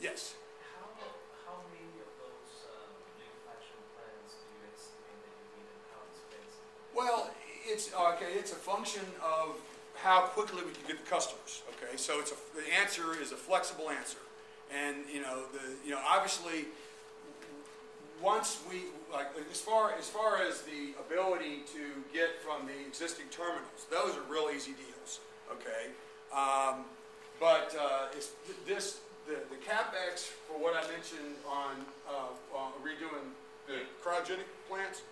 Yes. How, how many of those um, manufacturing plants do you estimate that you need and how expensive? Well, it's, okay, it's a function of how quickly we can get the customers, okay? So it's a, the answer is a flexible answer. And, you know, the, you know, obviously, once we, like, as far, as far as the ability to get from the existing terminals, those are real easy deals, okay? Um, but, uh, it's, this, the, the CapEx for what I mentioned on, uh, on redoing the cryogenic plants,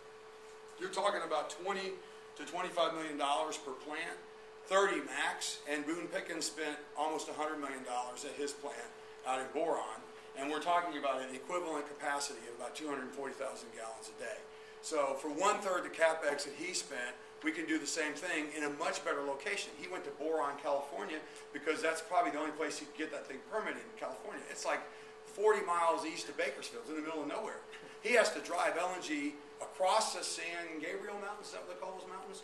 you're talking about twenty to twenty-five million dollars per plant, thirty max, and Boone Pickens spent almost hundred million dollars at his plant out in Boron, and we're talking about an equivalent capacity of about two hundred and forty thousand gallons a day. So for one-third the CapEx that he spent, we can do the same thing in a much better location. He went to Boron, California, because that's probably the only place he could get that thing permitted in California. It's like 40 miles east of Bakersfield, in the middle of nowhere. He has to drive LNG across the San Gabriel Mountains, is that what they call those mountains?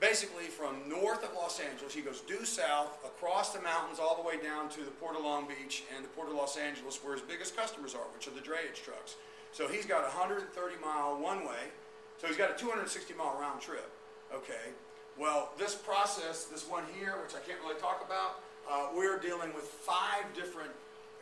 Basically, from north of Los Angeles, he goes due south, across the mountains, all the way down to the Port of Long Beach and the Port of Los Angeles, where his biggest customers are, which are the drayage trucks. So he's got a 130 mile one way, so he's got a 260 mile round trip. Okay, well, this process, this one here, which I can't really talk about, uh, we're dealing with five different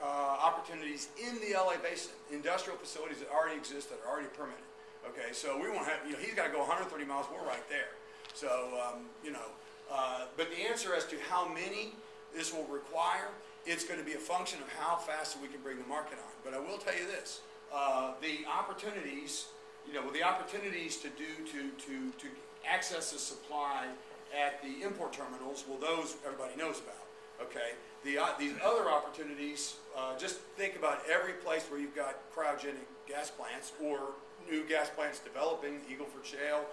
uh, opportunities in the LA basin, industrial facilities that already exist that are already permitted. Okay, so we won't have, you know, he's got to go 130 miles, we're right there. So, um, you know, uh, but the answer as to how many this will require, it's going to be a function of how fast we can bring the market on. But I will tell you this, uh, the opportunities, you know, the opportunities to do, to, to, to access the supply at the import terminals, well, those everybody knows about. Okay, the uh, these other opportunities, uh, just think about every place where you've got cryogenic gas plants or new gas plants developing, Eagleford Shale,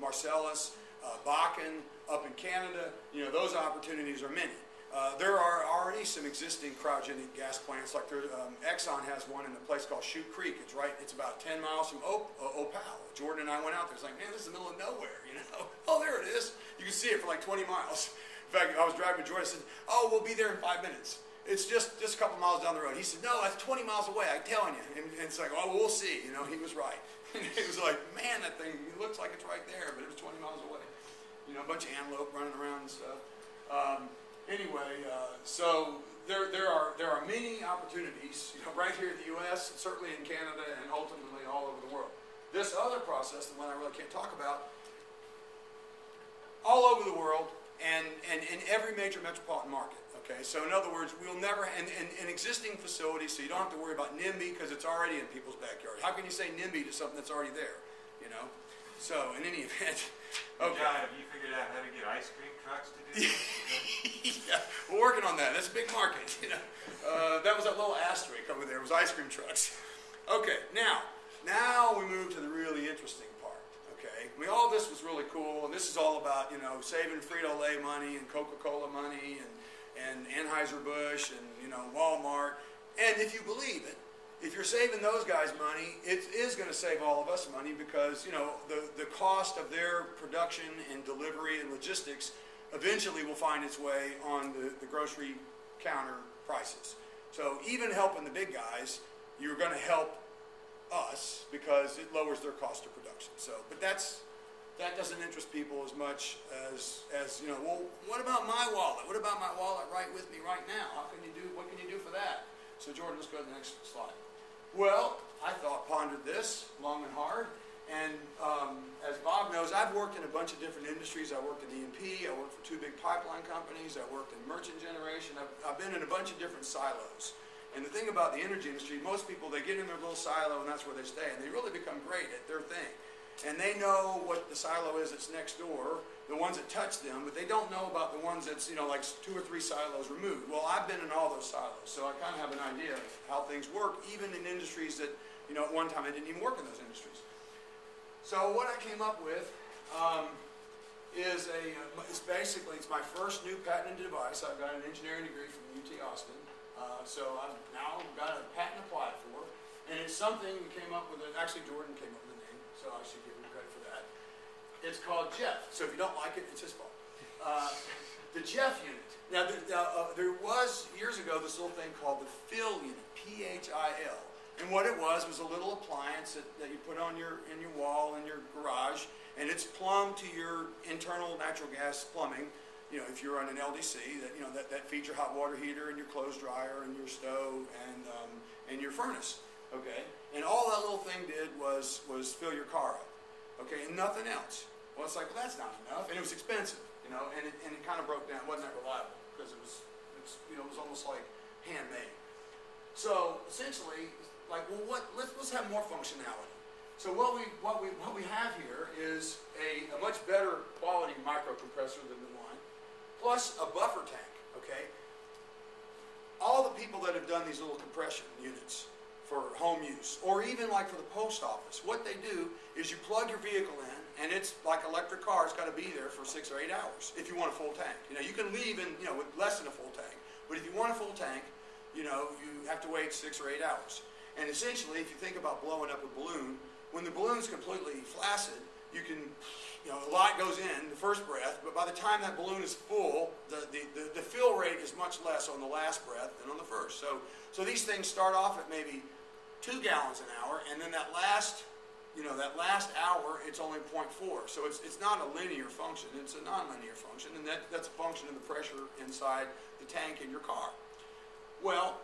Marcellus, uh, Bakken, up in Canada. You know, those opportunities are many. Uh, there are already some existing cryogenic gas plants, like there, um, Exxon has one in a place called Shute Creek. It's right, it's about 10 miles from Op- uh, Opal. Jordan and I went out there. It's like, man, this is the middle of nowhere, you know? Oh, there it is. You can see it for like 20 miles. In fact, I was driving with Jordan. I said, oh, we'll be there in five minutes. It's just, just a couple miles down the road. He said, no, that's 20 miles away. I'm telling you. And, and it's like, oh, we'll see. You know, he was right. And was like, man, that thing looks like it's right there, but it was 20 miles away. You know, a bunch of antelope running around and stuff. Um, anyway, uh, so there, there, are, there are many opportunities you know, right here in the U.S., certainly in Canada, and ultimately all over the world. This other process, the one I really can't talk about, all over the world and, and in every major metropolitan market. Okay, so in other words, we'll never, and, and existing facilities, so you don't have to worry about NIMBY because it's already in people's backyard. How can you say NIMBY to something that's already there? You know? So, in any event, okay. John, have you figured out how to get ice cream trucks to do this? yeah, we're working on that. That's a big market. You know, uh, that was that little asterisk over there. It was ice cream trucks. Okay, now, now we move to the really interesting part. Okay, I mean, all this was really cool, and this is all about you know saving Frito Lay money and Coca Cola money and and Anheuser Busch and you know Walmart. And if you believe it, if you're saving those guys money, it is going to save all of us money because you know the the cost of their production and delivery and logistics eventually will find its way on the, the grocery counter prices. So even helping the big guys, you're going to help us because it lowers their cost of production. So, but that's that doesn't interest people as much as, as you know, well, what about my wallet? What about my wallet right with me right now? How can you do, what can you do for that? So Jordan, let's go to the next slide. Well, I thought, pondered this long and hard. And um, as Bob knows, I've worked in a bunch of different industries. I worked in E&P, I worked for two big pipeline companies, I worked in merchant generation. I've, I've been in a bunch of different silos. And the thing about the energy industry, most people, they get in their little silo and that's where they stay. And they really become great at their thing and they know what the silo is that's next door, the ones that touch them, but they don't know about the ones that's, you know, like two or three silos removed. Well, I've been in all those silos, so I kind of have an idea of how things work, even in industries that, you know, at one time I didn't even work in those industries. So what I came up with um, is a, it's basically, it's my first new patented device. I've got an engineering degree from UT Austin. Uh, so I've now got a patent applied for, and it's something we came up with, actually Jordan came up with the name, so I should give him. It's called Geoff. So if you don't like it, it's his fault. Uh, the Geoff unit. Now, there, uh, there was years ago this little thing called the Phill unit, P-H-I-L. And what it was was a little appliance that, that you put on your in your wall in your garage, and it's plumbed to your internal natural gas plumbing. You know, if you're on an LDC, that you know that, that feeds your hot water heater and your clothes dryer and your stove and um, and your furnace. Okay, and all that little thing did was was fill your car up. Okay, and nothing else. Well, it's like well, that's not enough, and it was expensive. You know, and it, and it kind of broke down. It wasn't that reliable because it was it's you know it was almost like handmade. So essentially, like, well, what? Let's let's have more functionality. So what we what we what we have here is a, a much better quality micro compressor than the one, plus a buffer tank. Okay. All the people that have done these little compression units for home use, or even like for the post office, what they do is you plug your vehicle in, and it's like electric car. It's got to be there for six or eight hours if you want a full tank. You know, you can leave in you know with less than a full tank, but if you want a full tank, you know, you have to wait six or eight hours. And essentially, if you think about blowing up a balloon, when the balloon's completely flaccid, you can, you know, a lot goes in the first breath, but by the time that balloon is full, the, the, the, the fill rate is much less on the last breath than on the first. So, so these things start off at maybe two gallons an hour, and then that last, you know, that last hour, it's only 0.4. So it's, it's not a linear function, it's a nonlinear function, and that, that's a function of the pressure inside the tank in your car. Well,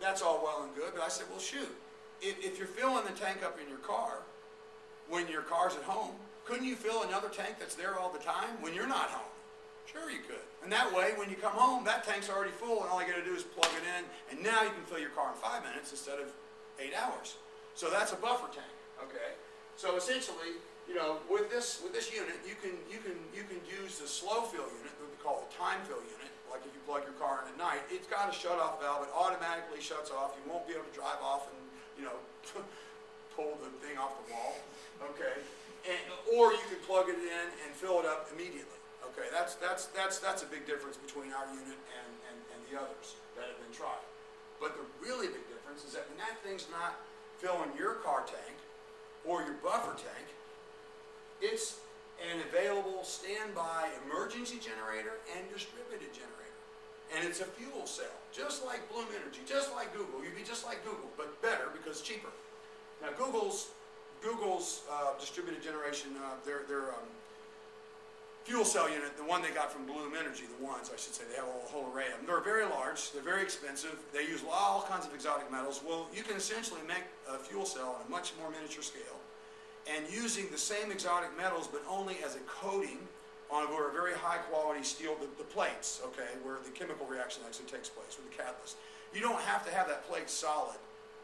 that's all well and good, but I said, well, shoot, if, if you're filling the tank up in your car when your car's at home, couldn't you fill another tank that's there all the time when you're not home? Sure, you could. And that way, when you come home, that tank's already full, and all you got to do is plug it in, and now you can fill your car in five minutes instead of eight hours. So that's a buffer tank. Okay. So essentially, you know, with this with this unit, you can you can you can use the slow fill unit, what we call the time fill unit. Like if you plug your car in at night, it's got a shut off valve. It automatically shuts off. You won't be able to drive off and you know pull the thing off the wall. Okay. And, or you can plug it in and fill it up immediately. Okay, that's that's that's that's a big difference between our unit and, and, and the others that have been tried. But the really big difference is that when that thing's not filling your car tank or your buffer tank, it's an available standby emergency generator and distributed generator. And it's a fuel cell, just like Bloom Energy, just like Google. You'd be just like Google, but better because cheaper. Now Google's Google's uh, distributed generation, uh, their their um, fuel cell unit, the one they got from Bloom Energy, the ones I should say, they have a whole array of them. They're very large, they're very expensive, they use all kinds of exotic metals. Well, you can essentially make a fuel cell on a much more miniature scale and using the same exotic metals but only as a coating on a very high quality steel, the, the plates, okay, where the chemical reaction actually takes place with the catalyst. You don't have to have that plate solid,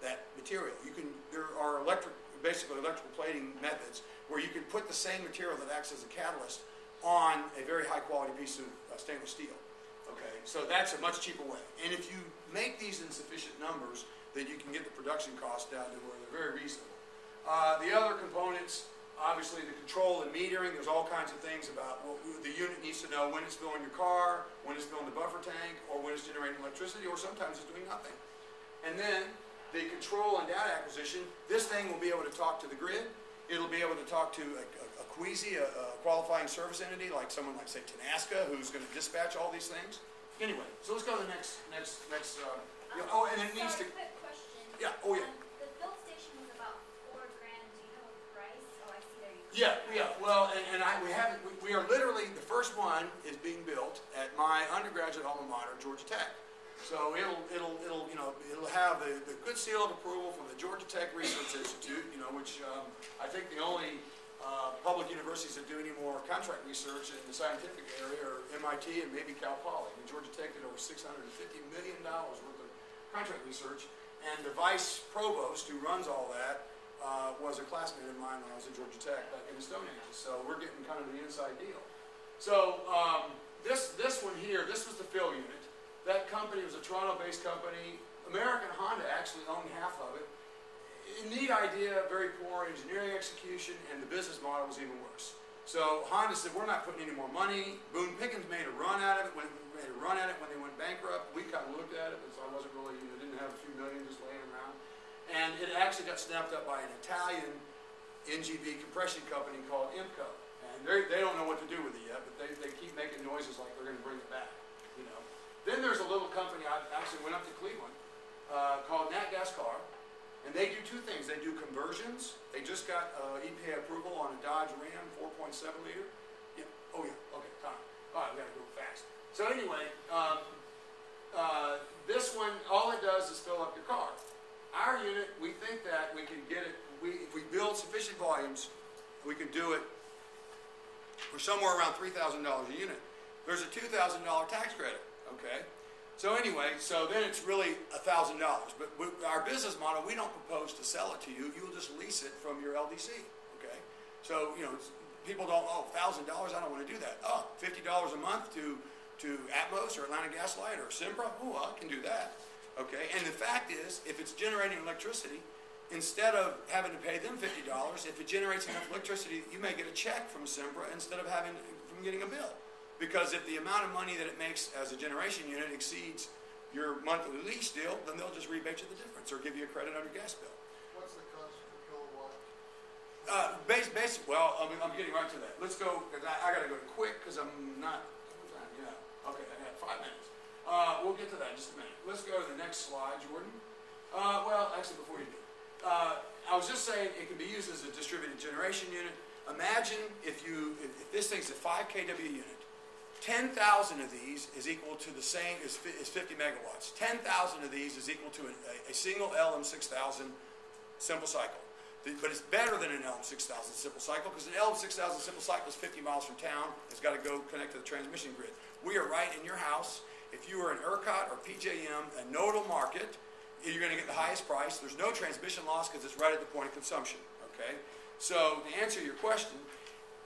that material. You can, there are electric, basically electrical plating methods where you can put the same material that acts as a catalyst on a very high quality piece of uh, stainless steel. Okay, so that's a much cheaper way. And if you make these in sufficient numbers, then you can get the production cost down to where they're very reasonable. Uh, the other components, obviously the control and metering, there's all kinds of things about well, the unit needs to know when it's filling your car, when it's filling the buffer tank, or when it's generating electricity, or sometimes it's doing nothing. And then the control and data acquisition, this thing will be able to talk to the grid. It'll be able to talk to a, a, a queasy, a, a qualifying service entity, like someone like say Tenaska, who's going to dispatch all these things. Anyway, so let's go to the next, next, next. Uh, yeah, oh, and it needs to. Quick question. Yeah. Oh, yeah. Um, the build station was about four grand. Do you have a price? Oh, I see there you. Yeah, yeah. Well, and, and I, we haven't, we, we are literally, the first one is being built at my undergraduate alma mater, Georgia Tech. So it'll, it'll, it'll, you know, it'll have the, the good seal of approval from the Georgia Tech Research Institute, you know, which, um, I think the only, uh, public universities that do any more contract research in the scientific area are MIT and maybe Cal Poly. And Georgia Tech did over six hundred and fifty million dollars worth of contract research. And the vice provost who runs all that, uh, was a classmate of mine when I was at Georgia Tech back in the Stone Ages. So we're getting kind of the inside deal. So um, this this one here, this was the Phill unit. That company was a Toronto-based company. American Honda actually owned half of it. Neat idea, very poor engineering execution, and the business model was even worse. So Honda said, "We're not putting any more money." Boone Pickens made a run at it when made a run at it when they went bankrupt. We kind of looked at it, but I wasn't really, you know, didn't have a few million just laying around. And it actually got snapped up by an Italian NGV compression company called IMPCO. And they they don't know what to do with it yet, but they, they keep making noises like they're going to bring it back. You know. Then there's a little company I actually went up to Cleveland uh, called Nat Gas Car, And they do two things. They do conversions. They just got uh, EPA approval on a Dodge Ram 4.7 liter. Yeah. Oh yeah. Okay. Time. All right. We gotta go fast. So anyway, um, uh, this one, all it does is fill up your car. Our unit, we think that we can get it. We, if we build sufficient volumes, we can do it for somewhere around three thousand dollars a unit. There's a two thousand dollar tax credit. Okay. So anyway, so then it's really thousand dollars. But we, our business model, we don't propose to sell it to you. You'll just lease it from your LDC. Okay. So you know, people don't. oh, $1,000, I don't want to do that. Oh, fifty dollars a month to to Atmos or Atlanta Gas Light or Sempra. Oh, I can do that. Okay. And the fact is, if it's generating electricity, instead of having to pay them fifty dollars, if it generates enough electricity, you may get a check from Sempra instead of having from getting a bill. Because if the amount of money that it makes as a generation unit exceeds your monthly lease deal, then they'll just rebate you the difference or give you a credit on your gas bill. What's the cost per kilowatt? Uh, base, basic, well, I'm, I'm getting right to that. Let's go, because I, I gotta go quick, because I'm not, yeah, okay, I got five minutes. Uh, we'll get to that in just a minute. Let's go to the next slide, Jordan. Uh, well, actually, before you do, uh, I was just saying it can be used as a distributed generation unit. Imagine if you, if, if this thing's a five KW unit, ten thousand of these is equal to the same, is, is fifty megawatts. Ten thousand of these is equal to a, a, a single LM six thousand simple cycle. But it's better than an LM six thousand simple cycle, because an LM six thousand simple cycle is fifty miles from town, it's gotta go connect to the transmission grid. We are right in your house, if you are an ERCOT or PJM, a nodal market, you're gonna get the highest price, there's no transmission loss, because it's right at the point of consumption, okay? So, to answer your question,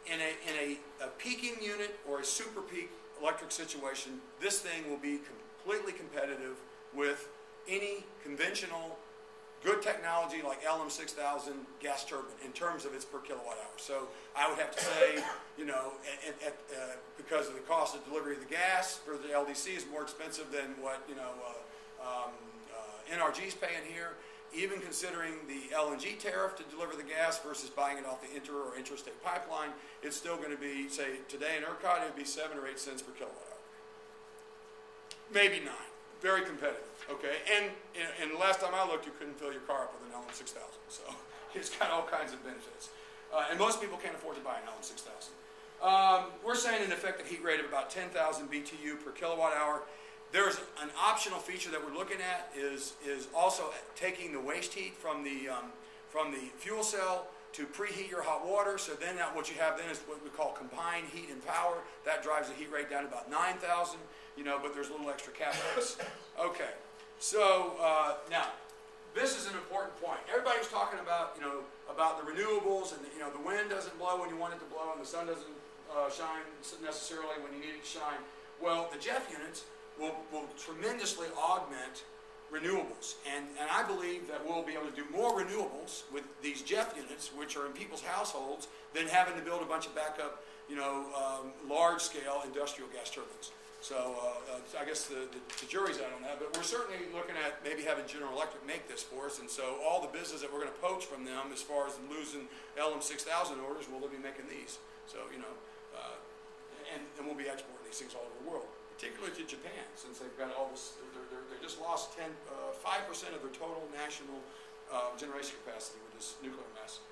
in a, in a, a peaking unit or a super peak electric situation, this thing will be completely competitive with any conventional good technology like LM6000 gas turbine in terms of its per kilowatt hour. So I would have to say, you know, at, at, uh, because of the cost of delivery of the gas for the LDC is more expensive than what, you know, uh, um, uh, paying here, even considering the LNG tariff to deliver the gas versus buying it off the inter or interstate pipeline, it's still going to be, say, today in ERCOT, it would be seven or eight cents per kilowatt hour. Maybe nine. Very competitive, okay? And, and, and the last time I looked, you couldn't fill your car up with an LM6000, so it's got all kinds of benefits. Uh, and most people can't afford to buy an LM6000. Um, we're saying an effective heat rate of about 10,000 BTU per kilowatt hour. There's an optional feature that we're looking at is, is also taking the waste heat from the, um, from the fuel cell to preheat your hot water. So then that, what you have then is what we call combined heat and power. That drives the heat rate down to about 9,000, you know, but there's a little extra capex. Okay, so uh, now, this is an important point. Everybody was talking about, you know, about the renewables and, you know, the wind doesn't blow when you want it to blow and the sun doesn't uh, shine necessarily when you need it to shine. Well, the Geoff units will, will tremendously augment renewables. And, and I believe that we'll be able to do more renewables with these Geoff units, which are in people's households, than having to build a bunch of backup, you know, um, large-scale industrial gas turbines. So uh, uh, I guess the, the, the jury's out on that, but we're certainly looking at maybe having General Electric make this for us. And so all the business that we're going to poach from them, as far as losing LM6000 orders, well, be making these. So you know, uh, and, and we'll be exporting these things all over the world, particularly to Japan, since they've got all this. They're, they're, they just lost 10, uh, 5% of their total national uh, generation capacity with this nuclear mess.